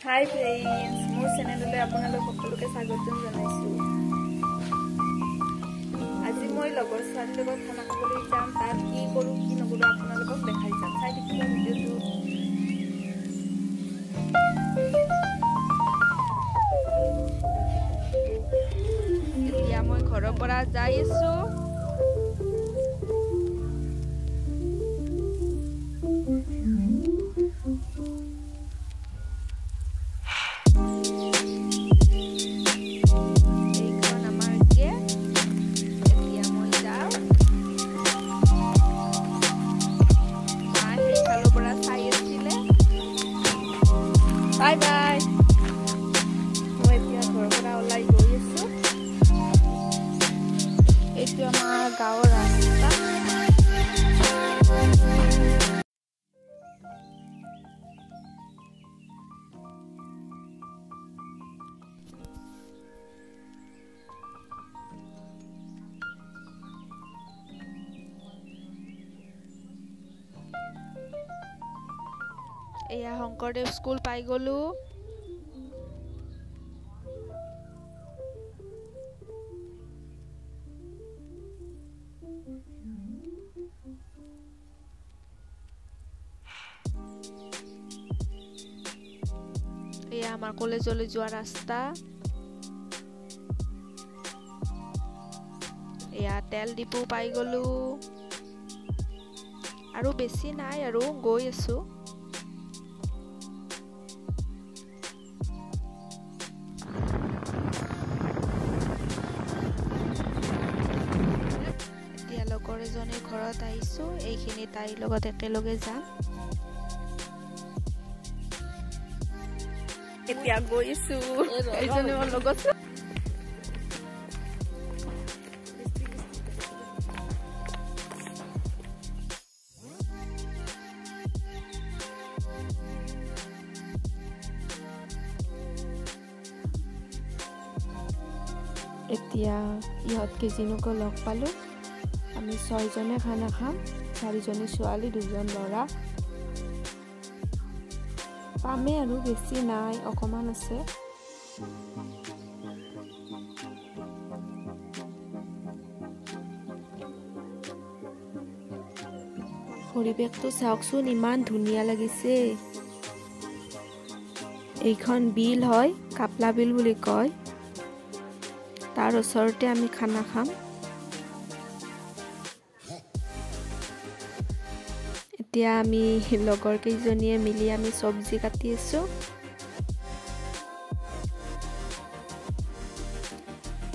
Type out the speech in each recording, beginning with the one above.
হাই friends মোৰ চেনেললৈ আপোনালোক সকলোকে স্বাগতম জনাইছোঁ আজি মই লগৰ ছোৱালীৰ লগত খানা খাবলৈ যাম তাত কি কৰোঁ কি নকৰোঁ আপোনালোকক দেখাই যাম চাই থাকিব ভিডিঅ'টো এতিয়া মই ঘৰৰ পৰা যাই আছোঁ এইটো আমাৰ গাঁৱৰ ৰাস্তা এয়া শংকৰদেৱ স্কুল পাই গ'লো। এয়া আমাৰ কলেজলৈ যোৱা ৰাস্তা। এয়া তেল ডিপু পাই গ'লো। আৰু বেছি নাই আৰু গৈ আছোঁ। এতিয়া লগৰ এজনীৰ ঘৰত আহিছোঁ এইখিনি তাইৰ লগত একেলগে যাম। এতিয়া গৈছোঁ এইজনী মোৰ লগত এতিয়া ইহঁত কেইজনীকো লগ পালোঁ আমি ছয়জনে খানা খাম চাৰিজনী ছোৱালী দুজন ল'ৰা পামেই আৰু বেছি নাই অকণমান আছে পৰিৱেশটো চাওকচোন ইমান ধুনীয়া লাগিছে এইখন বিল হয় কাপলা বিল বুলি কয় তাৰ ওচৰতে আমি খানা খাম এতিয়া আমি লগৰ কেইজনীয়ে মিলি আমি চব্জি কাটি আছোঁ।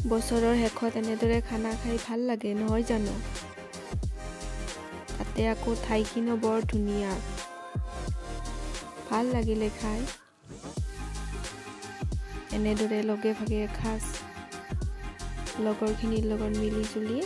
বছৰৰ শেষত এনেদৰে খানা খাই ভাল লাগে নহয় জানো? তাতে আকৌ ঠাইখিনিও বৰ ধুনীয়া। ভাল লাগিলে খাই। এনেদৰে লগে ভাগে এসাঁজ লগৰখিনিৰ লগত মিলি জুলি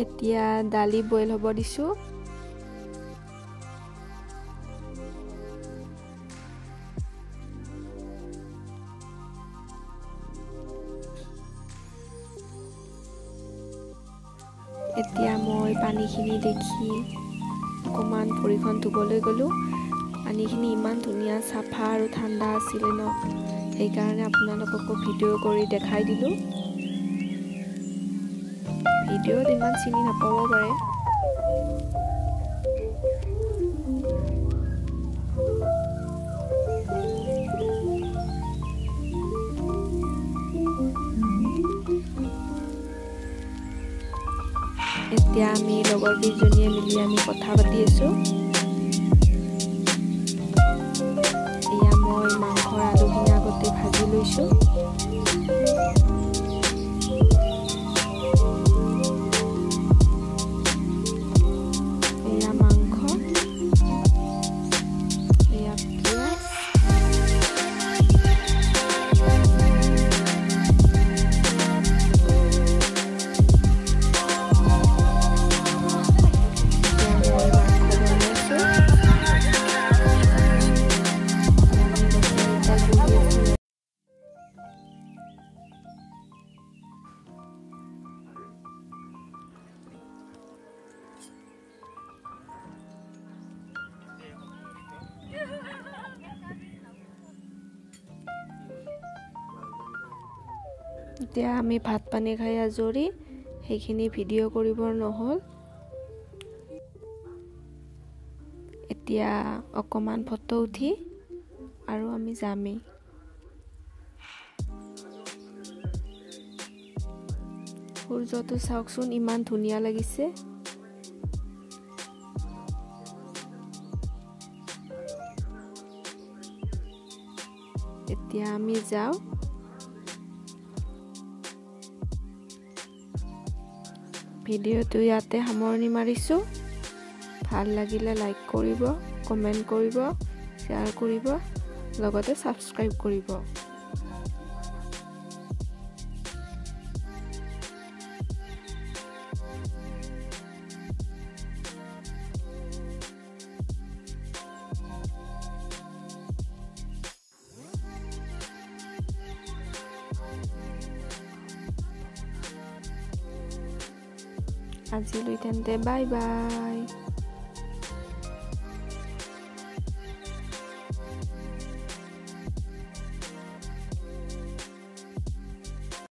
এতিয়া দালি বইল হ'ব দিছোঁ। এতিয়া মই পানীখিনি দেখি অকণমান ভৰিখন ধুবলৈ গ'লোঁ। পানীখিনি ইমান ধুনীয়া চাফা আৰু ঠাণ্ডা আছিলে ন। সেইকাৰণে আপোনালোককো ভিডিঅ' কৰি দেখাই দিলোঁ। ভিডিঅ'ত ইমান চিনি নাপাব পাৰে এতিয়া আমি লগৰ কেইজনীয়ে মিলি আমি কথা পাতি আছোঁ। এয়া মই মাংসৰ আলুখিনি আগতে ভাজি লৈছোঁ। এতিয়া আমি ভাত পানী খাই আজৰি সেইখিনি ভিডিঅ' কৰিবৰ নহ'ল। এতিয়া অকণমান ফটো উঠি আৰু আমি যামেই। সূৰ্যটো চাওকচোন ইমান ধুনীয়া লাগিছে। এতিয়া আমি যাওঁ। ভিডিঅ'টো ইয়াতে সামৰণি মাৰিছোঁ। ভাল লাগিলে লাইক কৰিব কমেণ্ট কৰিব শ্বেয়াৰ কৰিব লগতে ছাবস্ক্ৰাইব কৰিব। I'll see you later and bye bye.